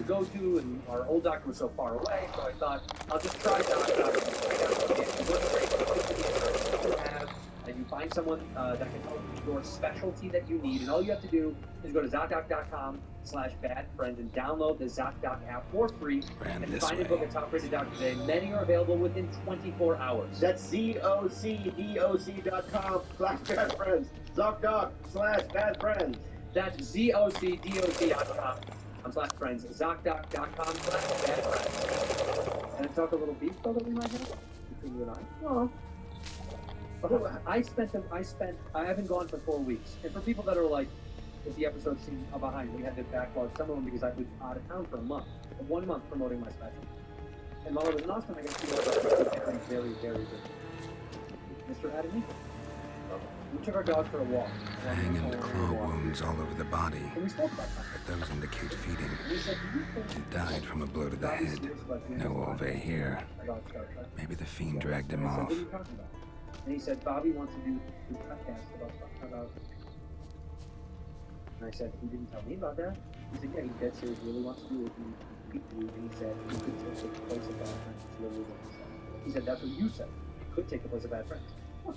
to go to, and our old doctor was so far away, so I thought I'll just try ZocDoc. And you find someone uh, that can help your specialty that you need, and all you have to do is go to ZocDoc.com slash bad friend and download the ZocDoc app for free Ran and find way. and book a top-rated doctor today. Many are available within 24 hours. That's Z-O-C-D-O-C.com slash bad friends. ZocDoc slash bad friends. That's Z-O-C-D-O-C.com slash friends. ZocDoc.com slash bad friends. And I talk a little beef though that we might have between you and I. Oh. I spent them. I spent. I haven't gone for four weeks. And for people that are like, if the episode seemed behind, we had to backlog some of them because I was out of town for a month, one month promoting my special. And while I was in Austin, I got to see very, very, very good. Mr. Adam Eget. We took our dog for a walk. Hang and claw wounds all over the body. And we spoke about that. But those indicate feeding. And we said, "Do you think He died from a blow to the head. Sears like the No Ove here. about Star Trek?" Maybe the fiend dragged him And I said, off. What are you talking about? And he said, Bobby wants to do a podcast about about. And I said, he didn't tell me about that. He said, yeah, he dead serious really wants to do it. And he said, he could take the place of bad friends. It's literally what he said. He said, that's what you said. He Could take the place of bad friends.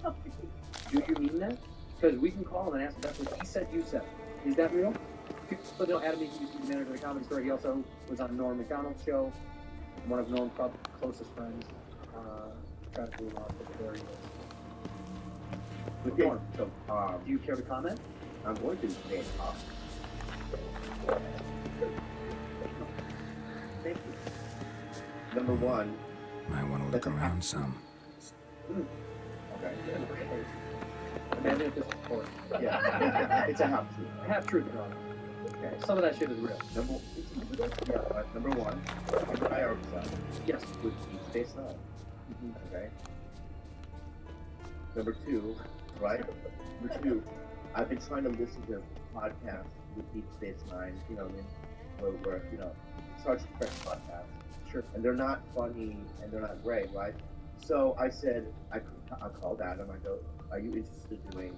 Do you mean that? Because we can call him and ask him, that's what he said, you said. Is that real? People know Adam Eget used to be the manager of the comedy store. He also was on Norm Macdonald's show. One of Norm's closest friends. Uh, trying to move on, but there he is. With Okay, Norm. so um, Do you care to comment? I'm going to name off. Thank you. Number one, Might want to look around some. This yeah, it's a half truth. Half truth, Your. Okay, Some of that shit is real. number yeah, uh, number one, I already said Yes. with Deep Space Nine. Mhm. Okay. Number two, right? Number two, I've been trying to listen to podcasts with Deep Space Nine. You know, where, where you know, Star Trek podcasts. Sure. and they're not funny and they're not great, right? So I said, I, I called Adam. I go, "Are you interested in doing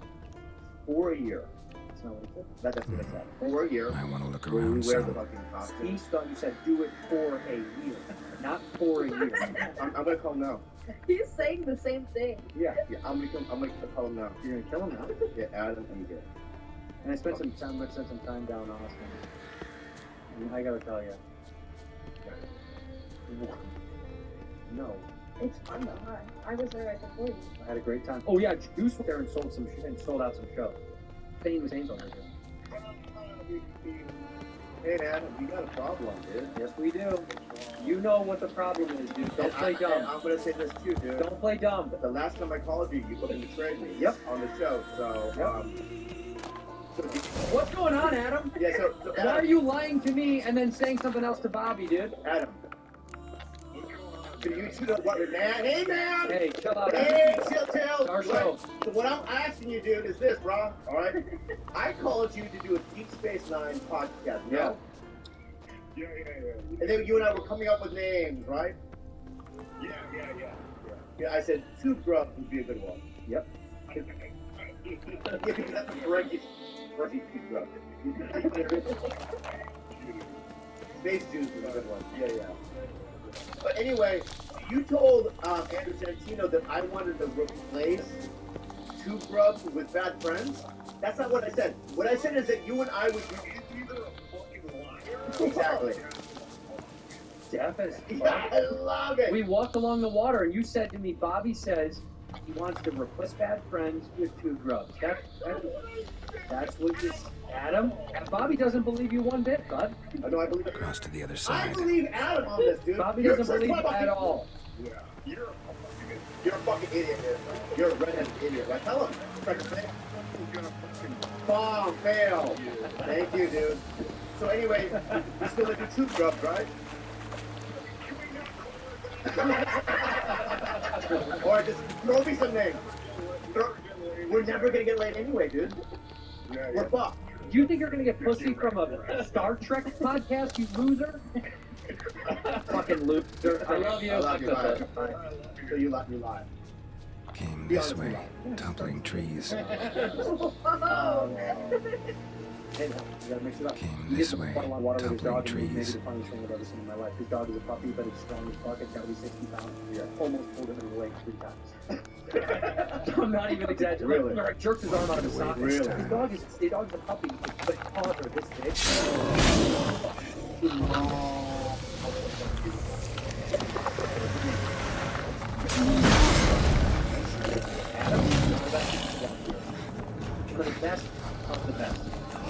for a year?" That's what. That, that's what I said. Hmm. For a year, Might want to look where we around wear the some. fucking He costume. thought you said do it for a year, not for a year. I'm, I'm gonna call him now. He's saying the same thing. Yeah. Yeah, I'm gonna, come, I'm gonna call him now. You're gonna kill him now. Yeah, Adam Eget. And I spent some time. I spent some time down in Austin. And I gotta tell you. No, It's fun though, huh? I was there right before you. I had a great time. Oh yeah, Juice went there and sold some and sold out some shows. Famous Angel right there. Hey Adam, you got a problem, dude. Yes, we do. You know what the problem is, dude. Don't And play I, dumb. I'm gonna say this too, dude. Don't play dumb. The last time I called you, you fucking betrayed me. Yep. On the show, so Yep. um. So did, What's going on, Adam? yeah, so, so Why are you lying to me and then saying something else to Bobby, dude? Adam. So you two know what, man? Hey, man. Hey, chill out. Hey, chill, chill. Our What- show. So what I'm asking you, dude, is this, bro. All right. I called you to do a Deep Space Nine podcast. Yeah. No? Yeah, yeah, yeah. And then you and I were coming up with names, right? Yeah, yeah, yeah. Yeah. I said two grubs would be a good one. Yep. Yeah, that's a Frankie. Frankie two grubs. Space Juice is a good one. Yeah, yeah. But anyway, you told um, Andrew Santino that I wanted to replace Two Grubs with Bad Friends. That's not what I said. What I said is that you and I would be either a fucking liar. Exactly. Deaf as Yeah, I love it. We walked along the water and you said to me, Bobby says he wants to replace bad friends with two grubs. That, that, that's what you Adam, and Bobby doesn't believe you one bit, bud. I know I believe it. Cross to the other side. I believe Adam on this, dude. Bobby You're doesn't believe a you fucking- at all. Yeah. You're a fucking You're a fucking idiot, dude. You're a redheaded idiot. Right? Tell him. Try to say. You're gonna fucking Bomb, fail. Thank you, dude. So anyway, we still gonna do two grubs, right? or just throw me some names. Throw- We're never gonna get laid anyway, dude. Yeah, We're yeah. fucked. Do you think you're gonna get pussy from a Star Trek podcast, you loser? Fucking loser. I love you. I love you. Bye. Bye. So you lie. You lie. Came Be this honest with way, toppling trees. Oh, Hey, no, you gotta mix it up. Came He this gets way, quite a lot of water with his toppling dog, and he's maybe trees. the funniest thing I've ever seen in my life. His dog is a puppy, but it's strong as fuck. It's gotta be 60 pounds. Yeah. Almost pulled him in the leg three times. I'm not even exaggerating. Really? Like, I jerked his arm out of his Wait, socket. really? His dog is, his dog's a puppy, but his paws are this big. One of the best of the best.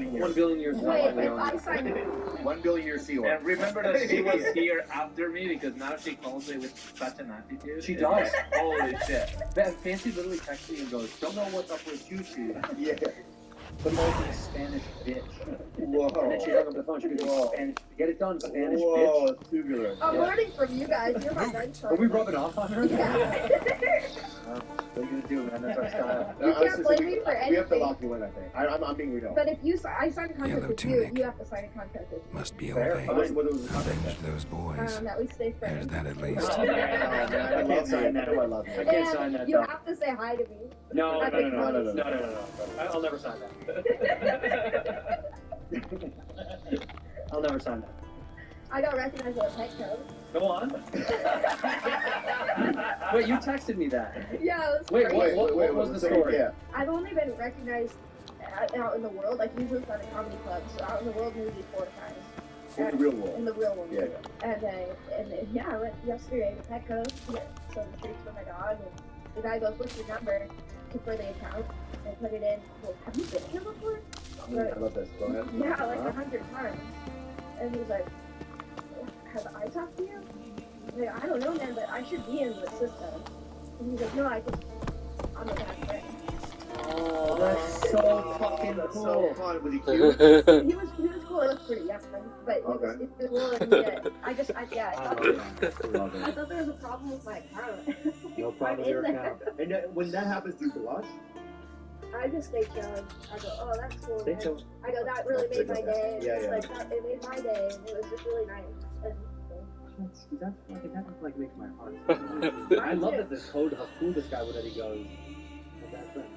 billion years. One billion years. Wait, ago. if I signed it, One billion year sea. And remember that she was here after me because now she calls me with such an attitude. She does. like, Holy shit. Fa- Fancy literally texts me and goes, "Don't know what's up with you two, Yeah. The most Spanish bitch." Whoa. And then she hung up the phone. She goes, Whoa. "Spanish, get it done, Spanish Whoa, bitch." tubular. I'm Yeah. learning from you guys. You're my friends. Are we rubbing off on her? Yeah. Oh. Uh, what are you gonna do, man? That's our style. You Uh, can't blame me for We have to lock you in, I think. I, I'm, I'm being real. But if you, I signed a contract Yellow with you, tunic. you have to sign a contract with me. Must be Fair. okay. What, what was the contract Avenge those boys. Um, that we stay There's that at least. Oh, man, I I can't sign you. that. I I love you. I can't sign that. You though. have to say hi to me. No, no, I no, think no, no, no, no, no, no. no, no, no. I'll never sign that. I'll never sign that. I got recognized as a pet code. Go on. Wait, you texted me that. Yeah, it was Wait, crazy. wait, what- what was the story? Yeah. I've only been recognized out, out in the world, like usually from a comedy club, so out in the world maybe four times. In the real world. In the real world. Yeah, yeah. And, uh, and then, yeah, I went yesterday to Petco to get some treats for my dog, and the guy goes, what's your number to for the account? And put it in. Well, have you been here before? I love this. Go ahead. Yeah, like Uh-huh. a hundred times. And he's like, have I talked to you? I'm like, I don't know, man, but I should be in the system. And he's like, no, I just, I'm a bad friend. Oh, that's so fucking That's cool. so fun. Was he cute? He was, he was cool. He was pretty young, but he was, Okay. he was cool. And yeah, I just, I, yeah, I I thought, love it. love I thought there was a problem with my account. No problem with your account. And that, when that happens, do you blush? I just stay chilling. I go, oh, that's cool. Stay man. chill. I go, that really made my day. Yeah, yeah. Like, that, it made my day, and it was just really nice. And, That's, that's, like, that like makes my heart. I love that this code, how cool this guy was that he goes. "My best friend."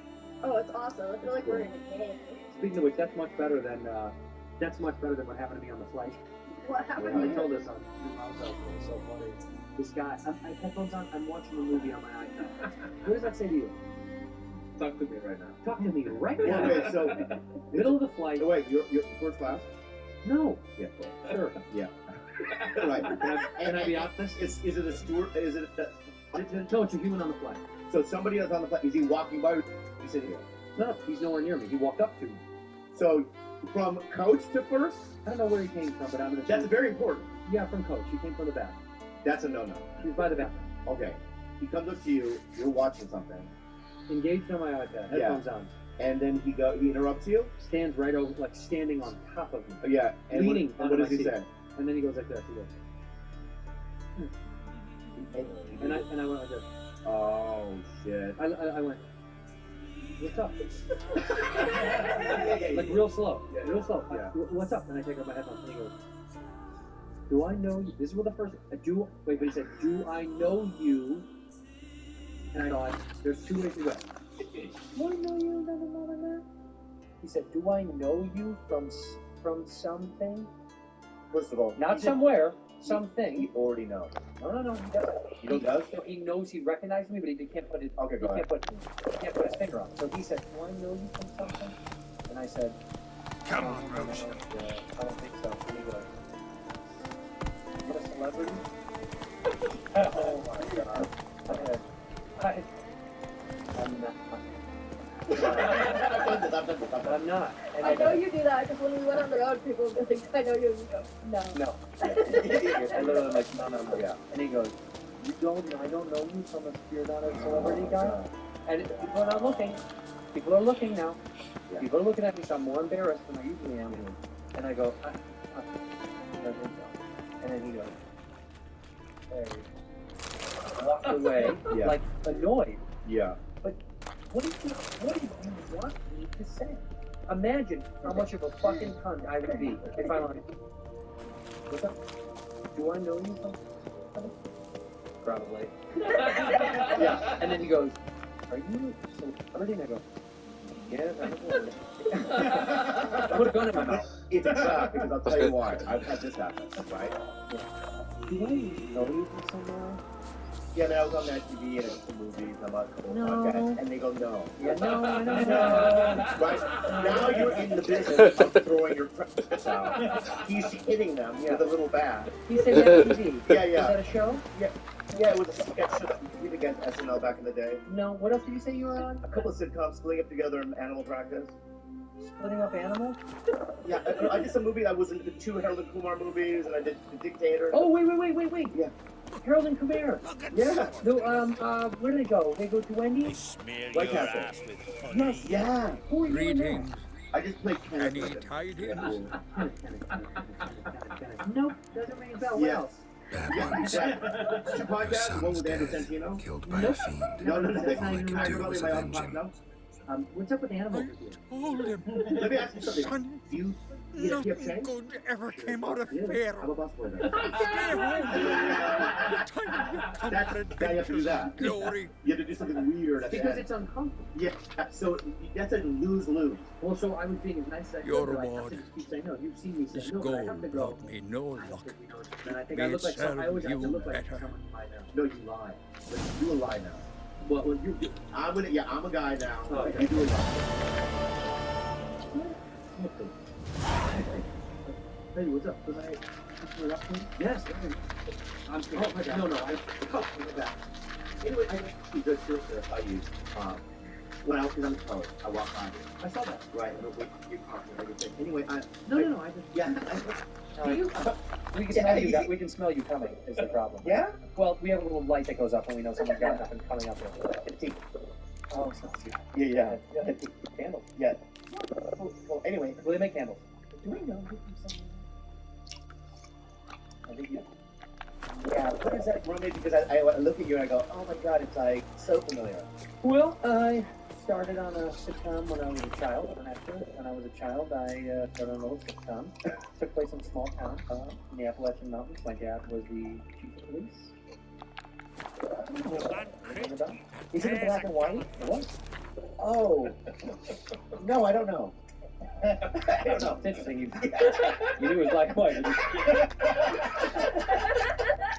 oh, it's awesome. I feel like we're in a game. Speaking of which, that's much better than uh, that's much better than what happened to me on the flight. What I happened to you? told this on I was out, it so funny. This guy, I'm, I have headphones on. I'm watching a movie on my iPad. What does that say to you? Talk to me right now. Talk to me right now. Okay, so Middle of the flight. oh, wait, you're, you're first class. No. Yeah. Sure. Right. Can I, can I be honest? Is, is it a steward? Is it? A, No, it's a human on the flight. so somebody else on the plane? Is he walking by? Or is he sitting here? No, he's nowhere near me. He walked up to me. So from coach to first, I don't know where he came from, but I'm gonna. that's very important. yeah, from coach. He came from the back. That's a no-no. He's by the back. Okay. He comes up to you. You're watching something, Engaged on my iPad. Yeah. Headphones on. and then he go. He interrupts you. Stands right over, like standing on top of me. Yeah. And Leaning what, and what does he say? And then he goes like this. He goes, and I and I went like this. Oh shit. I, I, I went. What's up? like real slow, yeah, real slow. Yeah. "Wh- What's up? And I take off my headphones and he goes, "Do I know you?" This is what the first. uh, Do wait, but he said, "Do I know you?" And I thought, there's two ways to go. Do I know you? He said, do I know you from from something? First of all, Not he- somewhere, He something. already knows. No, no, no, he doesn't. He does? He knows he recognized me, but he can't put it. Okay, He go ahead. can't put he can't put his finger on. it. So he said, "Do I know you from something?" And I said, Come on, no, no, Roach. I don't think so." We went on the road, people would I know you. And you go, no. No. I literally like, no, no, no. Yeah. And he goes, "You don't? I don't know you from a you're not a celebrity guy." And people are not looking. People are looking now. Yeah. People are looking at me, so I'm more embarrassed than I usually am. And I go, I, I, I don't think so. And then he goes, hey. Walked away, Yeah. like annoyed. Yeah. But What did you, what did you want me to say? Imagine how much of a fucking cunt I would be if I went, what's up? Do I know you? Probably. yeah. And then he goes, are you a celebrity? And I go, yeah, I would. I would have gone in my mouth. It's a trap because I'll tell you why. I've had this happen, right? Do I know you from somewhere? Yeah, was on that TV and some movies, I'm on a couple No. podcasts, and they go, no. Yeah, no, I don't know. Right? Now you're in the business of throwing your presents out. He's hitting them with a little bat. He said that TV. Yeah, Is yeah. that a show? Yeah, it was a sketch that we did against SNL back in the day. No. What else did you say you were on? A couple of sitcoms splitting up together in animal practice. Splitting up animals? Yeah, I, I did some movie. I was in the two Harold and Kumar movies, and I did The Dictator. Oh, wait, wait, wait, wait, wait. Yeah. Harold and Kumar. yeah. No, um, uh, where do they go? They go to Wendy's? White Castle. ass. Yes. Yeah. Who are you? Greetings. I just played Ken Any with him. tidings? Nope, doesn't ring a bell. What Yeah. else? Bad ones. that, two Your one son's with Andrew dead. Santino. Killed by a fiend. No, no, no, All not I even could right. do Probably was my own avenge him. Podcast. Um, what's up with animals? Told him Let me ask you something. Son, Do you, you, you have nothing changed? good ever came out of Yeah. fair. I'm a busboy then. Stay home. Time That's- for yeah, you have to do that. and glory. You have to do something weird at the Because end. it's uncomfortable. Yeah, so that's a lose lose. Well, so I was being as nice as I could, Your but I have reward to keep saying no. You've seen me say This no, but I gold have to go. brought me no luck. And I think May I look like some, I always have to you look like better. someone by now. No, you lie. But you do lie now. Well, well you, I'm gonna, yeah, I'm a guy now. Oh, You do a lie. Hey, what's up? Was I interrupt you? Yes. I'm oh, my God. No, no. I, oh, look at. Anyway, I just sure sir, I use um when I was in college, I walked by you. I saw that. Right, and we you talked and everything. Anyway, I No, no, no. I just. yeah, I, Do you? We can smell you. we can smell you coming. Is the problem? yeah? Well, we have a little light that goes up when we know someone's got nothing coming up there. It's. Oh, it's not tea. Yeah, yeah. Yeah. Candles. Yeah. Well, well, anyway, will they make candles? Do we know who from somewhere? I think you. Yeah, what is that roommate? Because I, I look at you and I go, oh my god, it's like so familiar. Well, I started on a sitcom when I was a child, an actor. When I was a child, I uh, started on a little sitcom. Took place in a small town uh, in the Appalachian Mountains. My dad was the chief of police. Is it black and white? What? Oh. No, I don't know. I don't know. It's interesting. You, you knew it was black and white.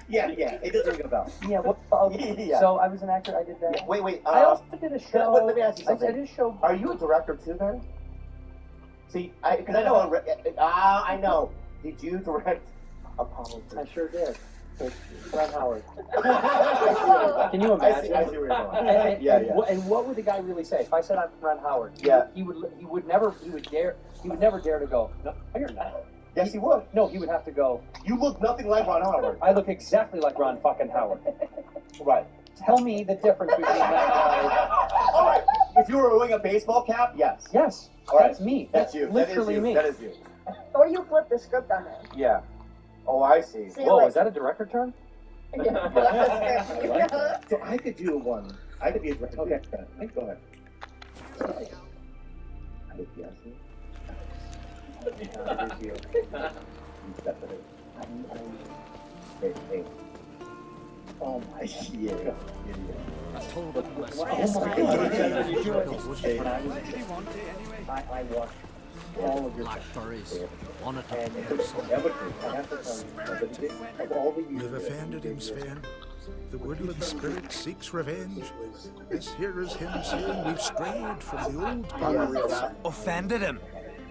Yeah, yeah, it doesn't ring a bell. Yeah, well, oh, Yeah. so I was an actor. I did that. Wait, wait, I uh, also did a show. let- let me ask you I- I, did a show. are you a director too then? See, I, cause I know, a re- ah, I know. Did you direct Apollo I sure did. Ron Howard. Can Can you I see, imagine? I see where you're going. And, and, Yeah, and, yeah. What, and what would the guy really say if I said I'm Ron Howard? Yeah. He would. He would never. He would dare. He would never dare to go. No, you're not. Yes, he would. No, he would have to go. You look nothing like Ron Howard. I look exactly like Ron fucking Howard. Right. Tell me the difference between that guy. All right. If you were wearing a baseball cap, yes. Yes, All right. that's me. That's you. Literally that is you. me. That is you. Or you flip the script on it. Yeah. Oh, I see. See, Whoa, like, is that a director term? yeah. So I could do one. I could be a director. Okay. Go ahead. I would guess it. Uh, it is you. You step it in. Hey, hey. Oh my yeah. yeah, yeah. I told But, him but, this. oh my god, you do it. Would Hey, you when I was a really kid, want it anyway? I, I watched all of your Blackberries. On it. and it was Everton. I have to tell you, but it- of all the years You've offended him, Sven. The woodland spirit seeks revenge. This here is him saying we've strayed from the old Yeah, paths. yeah. Offended him.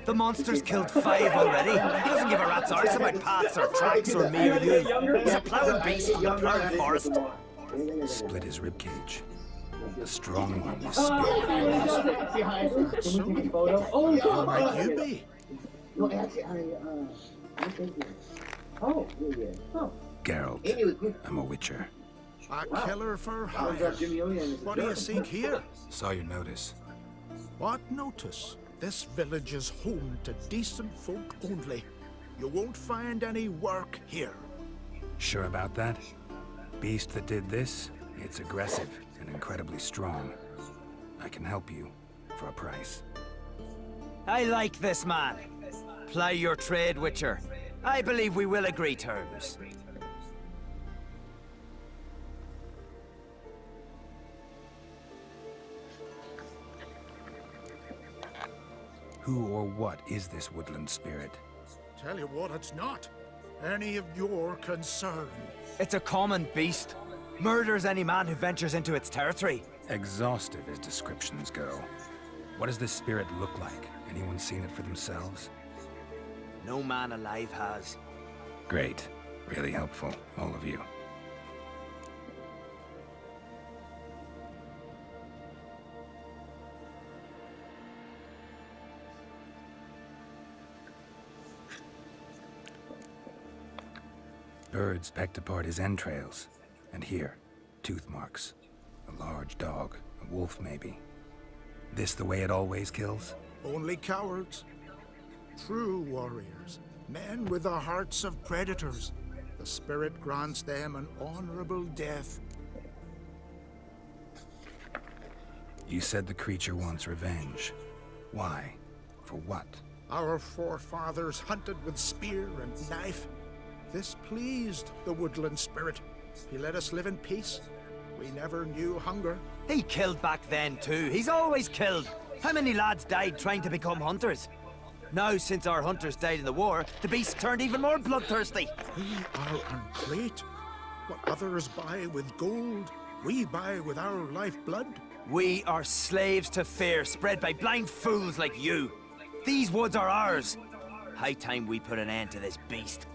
The monster's killed five already. He doesn't give a rat's arse about paths or tracks or me or you. He's a plowing beast from the plowing forest. Split his ribcage. The strong one is Oh. So, Oh, who might you be? No, actually, I, uh, I'm thinking. Oh, yeah, yeah. Oh. Geralt. Amy was good. I'm a witcher. A killer for hire. on Jimmy O and his What do you seek here? Saw your notice. What notice? This village is home to decent folk only. You won't find any work here. Sure about that? Beast that did this, it's aggressive and incredibly strong. I can help you for a price. I like this man. Ply your trade, Witcher. I believe we will agree terms. Who or what is this woodland spirit? Tell you what, it's not any of your concern. It's a common beast. Murders any man who ventures into its territory. Exhaustive as descriptions go. What does this spirit look like? Anyone seen it for themselves? No man alive has. Great. Really helpful, all of you. Birds pecked apart his entrails. And here, tooth marks. A large dog, a wolf maybe. This the way it always kills? Only cowards. True warriors. Men with the hearts of predators. The spirit grants them an honorable death. You said the creature wants revenge. Why? For what? Our forefathers hunted with spear and knife. This pleased the woodland spirit. He let us live in peace. We never knew hunger. He killed back then too. He's always killed. How many lads died trying to become hunters? Now, since our hunters died in the war, the beast turned even more bloodthirsty. We are unclate. What others buy with gold, we buy with our lifeblood. We are slaves to fear spread by blind fools like you. These woods are ours. High time we put an end to this beast.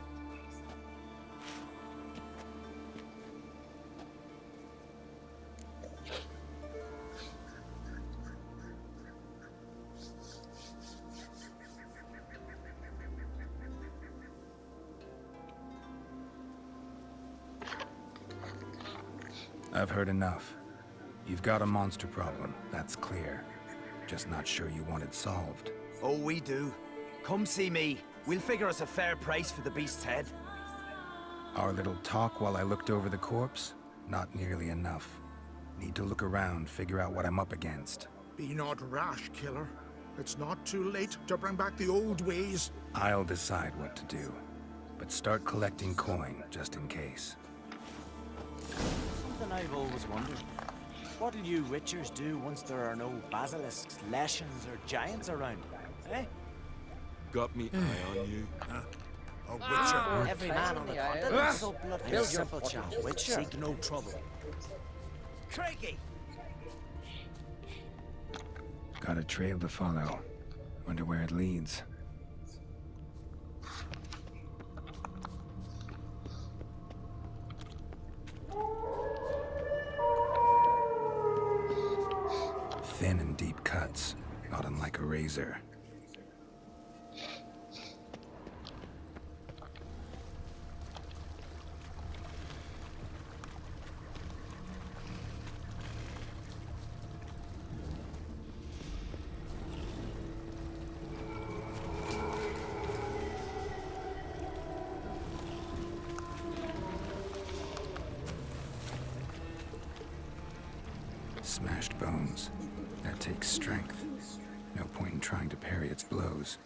I've heard enough. You've got a monster problem, that's clear. Just not sure you want it solved. Oh, we do. Come see me. We'll figure us a fair price for the beast's head. Our little talk while I looked over the corpse? Not nearly enough. Need to look around, figure out what I'm up against. Be not rash, killer. It's not too late to bring back the old ways. I'll decide what to do. But start collecting coin, just in case. Something I've always wondered. What'll you witchers do once there are no basilisks, leshens, or giants around? Eh? Got me eye on you. A witcher. Every man on the continent so bloody Build simple chap. Witcher. Seek no trouble. Craigie! Got a trail to follow. Wonder where it leads. Thin and deep cuts, not unlike a razor. Smashed bones. That takes strength. No point in trying to parry its blows.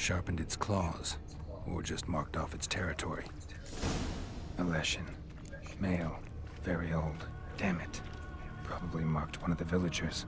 Sharpened its claws, or just marked off its territory. A Leshen. Male. Very old. Damn it. Probably marked one of the villagers.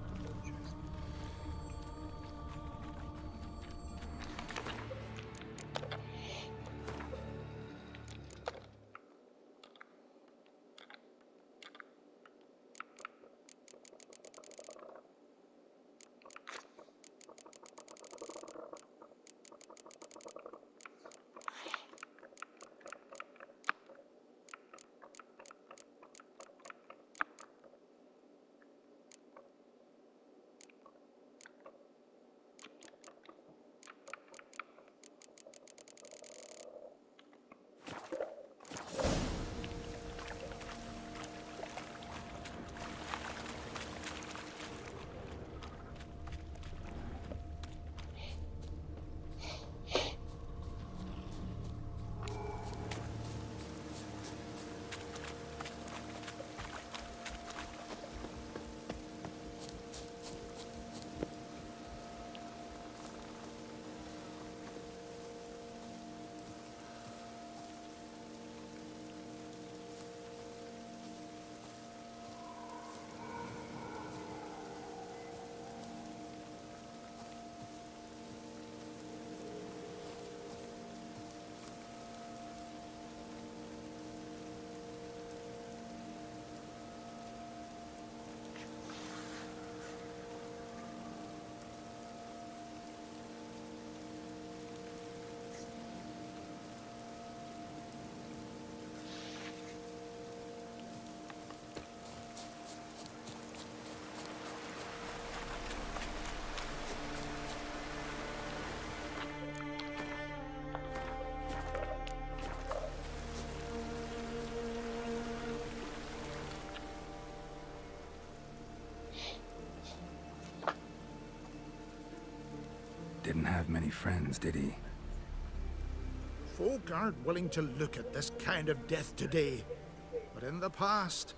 Didn't have many friends, did he? Folk aren't willing to look at this kind of death today. But in the past,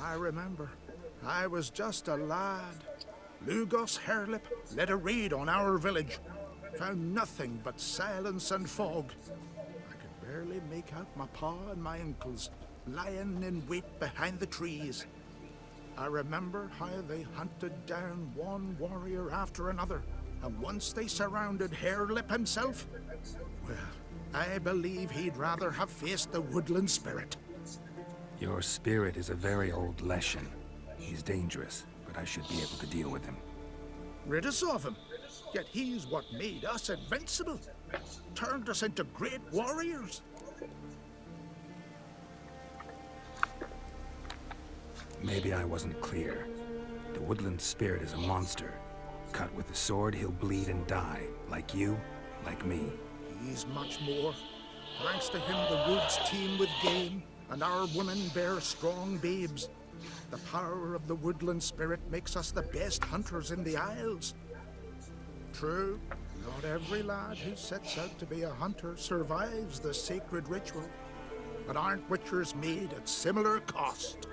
I remember, I was just a lad. Lugos Herlip led a raid on our village. Found nothing but silence and fog. I could barely make out my pa and my uncles lying in wait behind the trees. I remember how they hunted down one warrior after another, and once they surrounded Hairlip himself, well, I believe he'd rather have faced the woodland spirit. Your spirit is a very old Leshen. He's dangerous, but I should be able to deal with him. Rid us of him. Yet he's what made us invincible. Turned us into great warriors. Maybe I wasn't clear. The woodland spirit is a monster. Cut with the sword, he'll bleed and die. Like you, like me. He's much more. Thanks to him, the woods teem with game, and our women bear strong babes. The power of the woodland spirit makes us the best hunters in the Isles. True, not every lad who sets out to be a hunter survives the sacred ritual, but aren't witchers made at similar cost?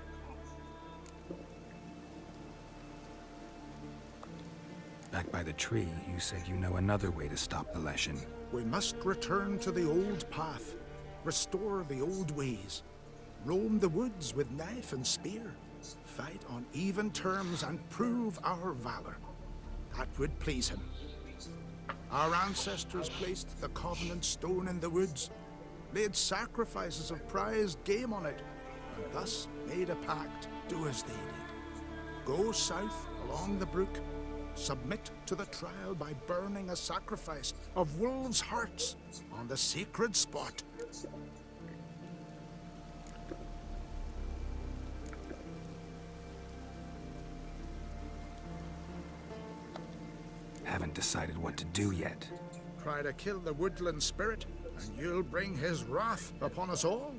Back by the tree, you said you know another way to stop the Leshen. We must return to the old path, restore the old ways, roam the woods with knife and spear, fight on even terms and prove our valor. That would please him. Our ancestors placed the Covenant Stone in the woods, laid sacrifices of prized game on it, and thus made a pact, do as they did. Go south along the brook, submit to the trial by burning a sacrifice of wolves' hearts on the sacred spot. Haven't decided what to do yet. Try to kill the woodland spirit, and you'll bring his wrath upon us all.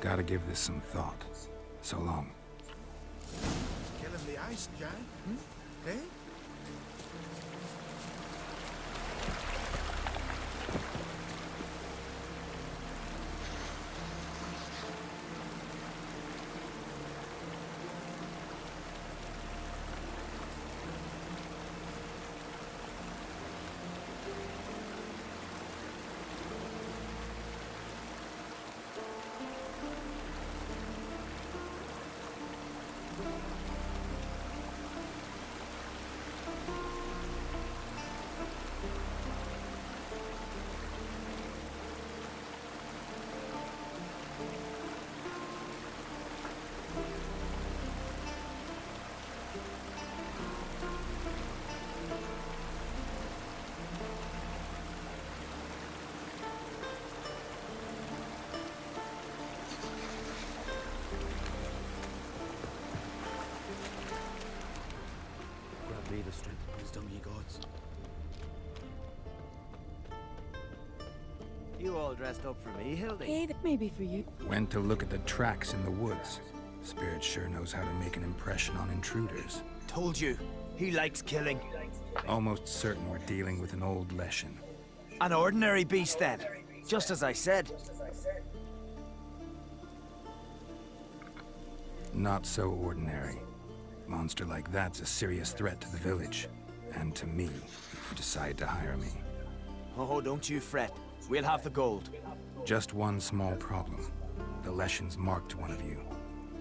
Gotta give this some thought. So long. Killing the ice giant, hmm? Eh? You all dressed up for me, Hildy? Hey, that may be for you. Went to look at the tracks in the woods. Spirit sure knows how to make an impression on intruders. Told you. He likes killing. Almost certain we're dealing with an old Leshen. An ordinary beast, then. Just as I said. Not so ordinary. Monster like that's a serious threat to the village. And to me, if you decide to hire me. Oh, don't you fret. We'll have the gold. Just one small problem. The Leshens marked one of you.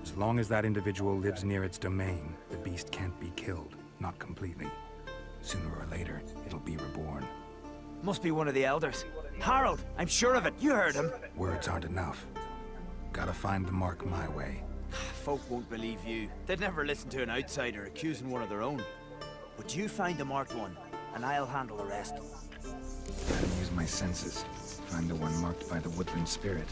As long as that individual lives near its domain, the beast can't be killed. Not completely. Sooner or later, it'll be reborn. Must be one of the elders. Harold, I'm sure of it. You heard him. Words aren't enough. Gotta find the mark my way. Ah, folk won't believe you. They'd never listen to an outsider accusing one of their own. But you find the marked one, and I'll handle the rest. Gotta use my senses. Find the one marked by the woodland spirit.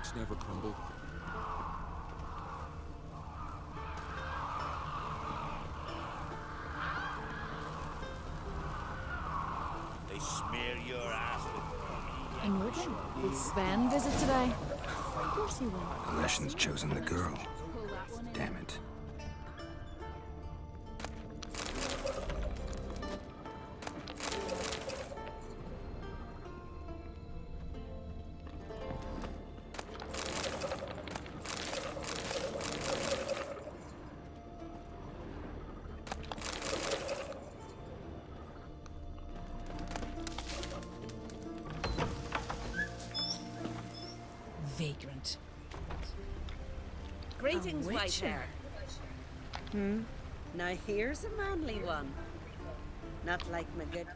May your axe never crumble. They smear your ass with And your turn. Will Sven visit today? Of course he will. The Leshen's chosen the girl. Greetings, A white witcher. hair. Hmm? Now here's a manly one. Not like my good